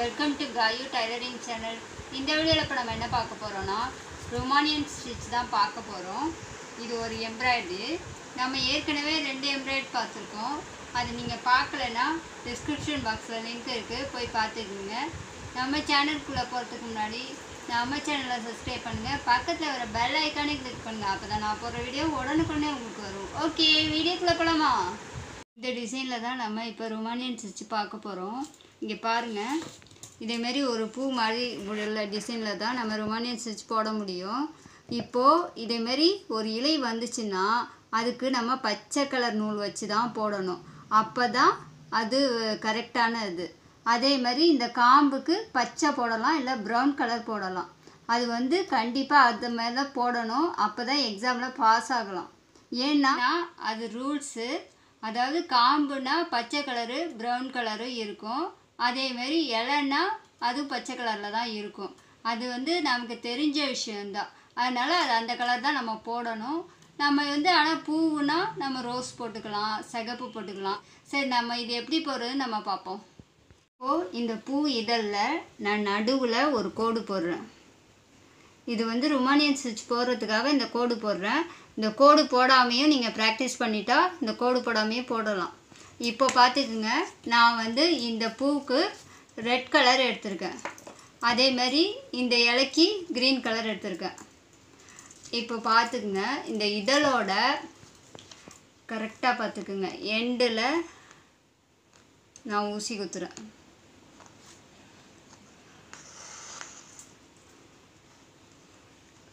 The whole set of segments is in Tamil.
Welcome to Gayu tailoring channel இந்த வீடியோவில் இப்போ நம்ம என்ன பார்க்க போகிறோன்னா ரொமானியன் ஸ்டிச் தான் பார்க்க போகிறோம் இது ஒரு எம்ப்ராய்டு நம்ம ஏற்கனவே ரெண்டு எம்ப்ராய்டு பார்த்துருக்கோம். அது நீங்கள் பார்க்கலன்னா டிஸ்கிரிப்ஷன் பாக்ஸில் லிங்க் இருக்குது போய் பார்த்துக்குங்க. நம்ம சேனலுக்குள்ளே போகிறதுக்கு முன்னாடி நம்ம சேனலை சப்ஸ்கிரைப் பண்ணுங்கள் பக்கத்தில் வர பெல் ஐக்கானே கிளிக் பண்ணுங்கள் அப்போ தான் நான் போடுற வீடியோ உடனுக்குடனே உங்களுக்கு வரும். ஓகே வீடியோக்குள்ளே போகலாமா இந்த டிசைனில் தான் நம்ம இப்போ ரொமானியன் ஸ்டிச் பார்க்க போகிறோம் இங்கே பாருங்கள் இதேமாரி ஒரு பூ மாதிரி உள்ள டிசைனில் தான் நம்ம ரொமானியன் ஸ்டிச் போட முடியும். இப்போது இதேமாரி ஒரு இலை வந்துச்சுன்னா அதுக்கு நம்ம பச்சை கலர் நூல் வச்சு தான் போடணும். அப்போ தான் அது கரெக்டான இது. அதே மாதிரி இந்த காம்புக்கு பச்சை போடலாம் இல்லை ப்ரௌன் கலர் போடலாம். அது வந்து கண்டிப்பாக அது மாதிரி தான் போடணும். அப்போ தான் எக்ஸாமில் பாஸ் ஆகலாம். ஏன்னா அது ரூல்ஸு அதாவது காம்புனா பச்சை கலரு ப்ரௌன் கலரு இருக்கும். அதேமாரி இலைன்னா அதுவும் பச்சை கலரில் தான் இருக்கும். அது வந்து நமக்கு தெரிஞ்ச விஷயந்தான் அதனால் அது அந்த கலர் தான் நம்ம போடணும். நம்ம வந்து ஆனால் பூவுனா நம்ம ரோஸ் போட்டுக்கலாம் சிகப்பு போட்டுக்கலாம். சரி நம்ம இது எப்படி போடுறதுன்னு நம்ம பார்ப்போம். இப்போது இந்த பூ இதழில் நான் நடுவில் ஒரு கோடு போடுறேன். இது வந்து ருமானியன் ஸ்டிச் போடுறதுக்காக இந்த கோடு போடுறேன். இந்த கோடு போடாமையும் நீங்கள் ப்ராக்டிஸ் பண்ணிட்டா இந்த கோடு போடாமையும் போடலாம். இப்போ பார்த்துக்குங்க. நான் வந்து இந்த பூவுக்கு ரெட் கலர் எடுத்திருக்கேன். அதே மாதிரி இந்த இலைக்கு க்ரீன் கலர் எடுத்திருக்கேன். இப்போ பார்த்துக்குங்க. இந்த இதழோட கரெக்டாக பார்த்துக்குங்க. எண்டில் நான் ஊசி குத்துறேன்.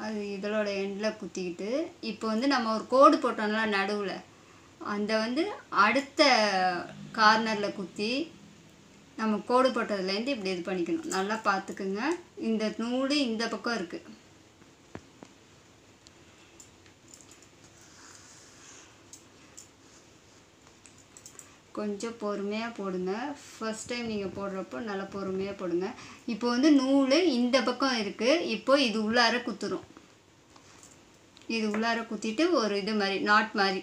அது இதழோட எண்டில் குத்திக்கிட்டு இப்போ வந்து நம்ம ஒரு கோடு போட்டோம்ல நடுவில். அந்த வந்து அடுத்த கார்னரில் குத்தி நம்ம கோடு போட்டதுலேருந்து இப்படி இது பண்ணிக்கணும். நல்லா பார்த்துக்குங்க. இந்த நூல் இந்த பக்கம் இருக்குது கொஞ்சம் பொறுமையாக போடுங்க. ஃபஸ்ட் டைம் நீங்கள் போடுறப்போ நல்லா பொறுமையாக போடுங்க. இப்போ வந்து நூல் இந்த பக்கம் இருக்குது இப்போ இது உள்ளார குத்துரும் இது உள்ளார குத்திட்டு ஒரு இது மாதிரி நாட் மாதிரி.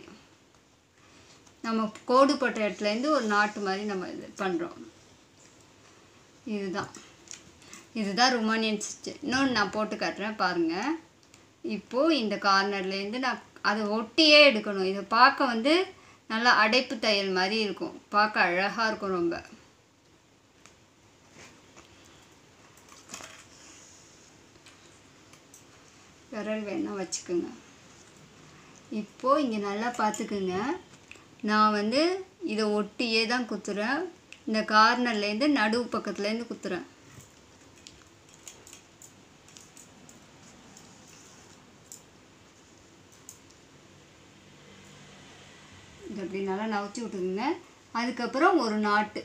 நம்ம கோடு போட்ட இடத்துலேருந்து ஒரு நாட்டு மாதிரி நம்ம இது பண்ணுறோம் இதுதான். இதுதான் ருமானியன் ஸ்டிச் இன்னொன்று நான் போட்டு காட்டுறேன் பாருங்கள் இப்போது இந்த கார்னர்லேருந்து நான் அதை ஒட்டியே எடுக்கணும். இதை பார்க்க வந்து நல்லா அடைப்பு தையல் மாதிரி இருக்கும். பார்க்க அழகாக இருக்கும் ரொம்ப. விரல் வேணால் வச்சுக்கோங்க. இப்போது இங்கே நல்லா பார்த்துக்குங்க. நான் வந்து இதை ஒட்டியே தான் குத்துறேன். இந்த கார்னர்லேருந்து நடுவு பக்கத்துலேருந்து குத்துறேன். இது அப்படி நல்லா நவச்சி விட்டுக்குங்க. அதுக்கப்புறம் ஒரு நாட்டு.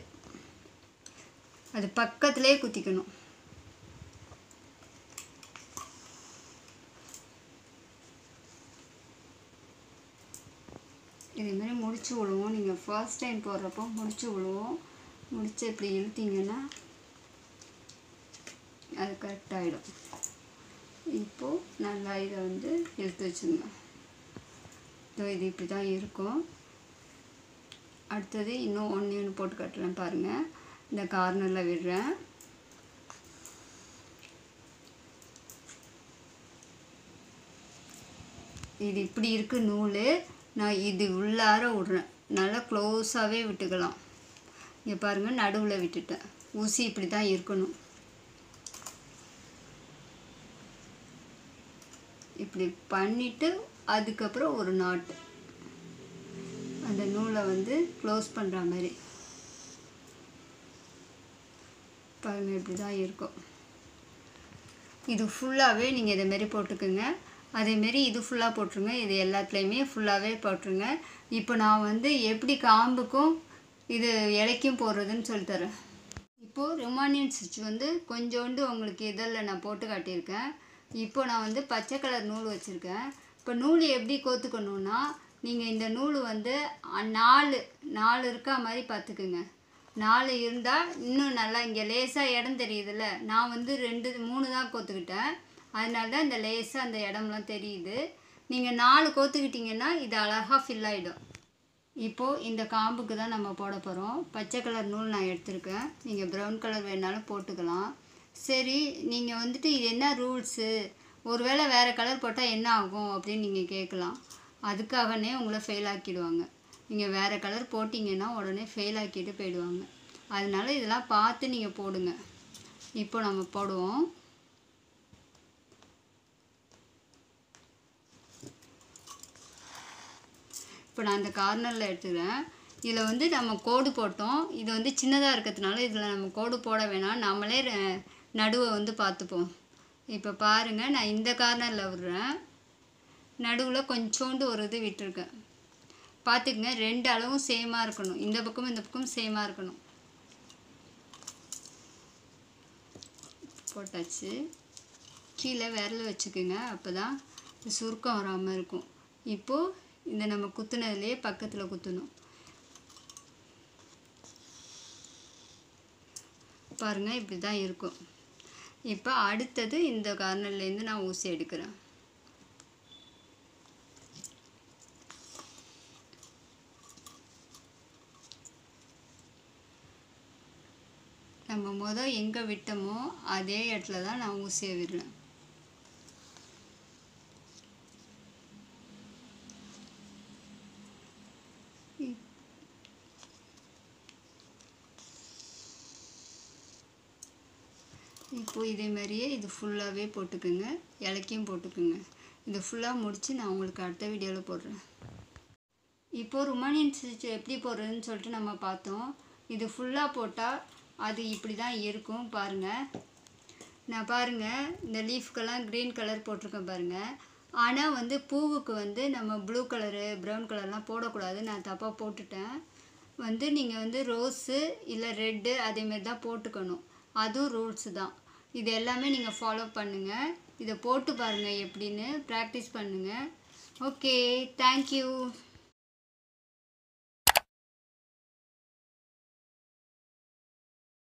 அது பக்கத்துலேயே குத்திக்கணும். இதேமாரி முடிச்சு விழுவோம் நீங்கள் ஃபர்ஸ்ட் டைம் போடுறப்போ முடிச்சு விழுவோம் முடிச்சு இப்படி இழுத்தீங்கன்னா அது கரெக்டாகிடும் இப்போது நல்லா இதை வந்து இழுத்து வச்சுங்க இதோ இது இப்படி தான் இருக்கும். அடுத்தது இன்னும் ஒன்று ஒன்று போட்டு கட்டுறேன் பாருங்கள் இந்த கார்னரில் விடுறேன். இது இப்படி இருக்குது நூல். நான் இது உள்ளார விட்றேன். நல்லா க்ளோஸாகவே விட்டுக்கலாம். இங்கே பாருங்கள் நடுவில் விட்டுட்டேன். ஊசி இப்படி தான் இருக்கணும். இப்படி பண்ணிவிட்டு அதுக்கப்புறம் ஒரு நாட்டு அந்த நூலை வந்து க்ளோஸ் பண்ணுற மாதிரி. பாருங்கள் இப்படி தான் இருக்கும். இது ஃபுல்லாகவே நீங்கள் இதை மாரி போட்டுக்குங்க. அதேமாரி இது ஃபுல்லாக போட்டுருங்க. இது எல்லாத்துலேயுமே ஃபுல்லாகவே போட்டுருங்க. இப்போ நான் வந்து எப்படி காம்புக்கும் இது இலைக்கும் போடுறதுன்னு சொல்லித்தரேன் இப்போது ருமானியன் ஸ்டிச் வந்து கொஞ்சோண்டு உங்களுக்கு இதழில் நான் போட்டு காட்டியிருக்கேன். இப்போ நான் வந்து பச்சை கலர் நூல் வச்சுருக்கேன். இப்போ நூல் எப்படி கோத்துக்கணுன்னா நீங்கள் இந்த நூல் வந்து நாலு நாலு இருக்கா மாதிரி பார்த்துக்குங்க. நாலு இருந்தால் இன்னும் நல்லா இங்கே லேசாக இடம் தெரியுதுல்ல. நான் வந்து ரெண்டு மூணு தான் கோத்துக்கிட்டேன். அதனால தான் இந்த லேஸாக அந்த இடம்லாம் தெரியுது. நீங்கள் நாலு கோத்துக்கிட்டிங்கன்னா இது அழகாக ஃபில் ஆகிடும் இப்போது இந்த காம்புக்கு தான் நம்ம போட போகிறோம் பச்சை கலர் நூல் நான் எடுத்திருக்கேன். நீங்கள் ப்ரௌன் கலர் வேணாலும் போட்டுக்கலாம். சரி நீங்கள் வந்துட்டு இது என்ன ரூல்ஸு ஒருவேளை வேறு கலர் போட்டால் என்ன ஆகும் அப்படின்னு நீங்கள் கேட்கலாம். அதுக்காகனே உங்களை ஃபெயில் ஆக்கிடுவாங்க. நீங்கள் வேறு கலர் போட்டிங்கன்னா உடனே ஃபெயில் ஆக்கிட்டு போயிடுவாங்க. அதனால இதெல்லாம் பார்த்து நீங்கள் போடுங்க. இப்போ நம்ம போடுவோம். இப்போ நான் இந்த கார்னரில் எடுத்துக்கிறேன். இதில் வந்து நம்ம கோடு போட்டோம். இது வந்து சின்னதாக இருக்கிறதுனால இதில் நம்ம கோடு போட வேணாம். நம்மளே நடுவை வந்து பார்த்துப்போம். இப்போ பாருங்கள் நான் இந்த கார்னரில் விடுறேன். நடுவில் கொஞ்சோண்டு ஒரு இது விட்டுருக்கேன். பார்த்துக்குங்க ரெண்டு அளவும் சேமாக இருக்கணும். இந்த பக்கமும் இந்த பக்கமும் சேமாக இருக்கணும். போட்டாச்சு. கீழே விரல் வச்சுக்கோங்க. அப்போ தான் சுருக்கம் வராமல் இருக்கும். இப்போது இந்த நம்ம குத்துனதுலேயே பக்கத்தில் குத்தணும். பாருங்கள் இப்படி தான் இருக்கும். இப்போ அடுத்தது இந்த கார்னர்லேருந்து நான் ஊசி எடுக்கிறேன். நம்ம மொதல் எங்கே விட்டோமோ அதே இடத்துல தான் நான் ஊசியை விடுறேன். இப்போது இதே மாதிரியே இது ஃபுல்லாகவே போட்டுக்குங்க. இலக்கியும் போட்டுக்குங்க. இது ஃபுல்லாக முடித்து நான் உங்களுக்கு அடுத்த வீடியோவில் போடுறேன். இப்போ ருமானியன் ஸ்டிச் எப்படி போடுறதுன்னு சொல்லிட்டு நம்ம பார்த்தோம். இது ஃபுல்லாக போட்டால் அது இப்படி தான் இருக்கும் பாருங்கள் நான் பாருங்கள் இந்த லீஃப்க்கெல்லாம் க்ரீன் கலர் போட்டிருக்கேன் பாருங்கள் ஆனால் வந்து பூவுக்கு வந்து நம்ம ப்ளூ கலரு ப்ரௌன் கலர்லாம் போடக்கூடாது. நான் தப்பாக போட்டுட்டேன். வந்து நீங்கள் வந்து ரோஸு இல்லை ரெட்டு அதேமாரி தான் போட்டுக்கணும். அதுவும் ரூல்ஸ் தான். இது எல்லாமே நீங்கள் ஃபாலோ பண்ணுங்கள் இதை போட்டு பாருங்கள் எப்படின்னு ப்ராக்டிஸ் பண்ணுங்கள் ஓகே தேங்க்யூ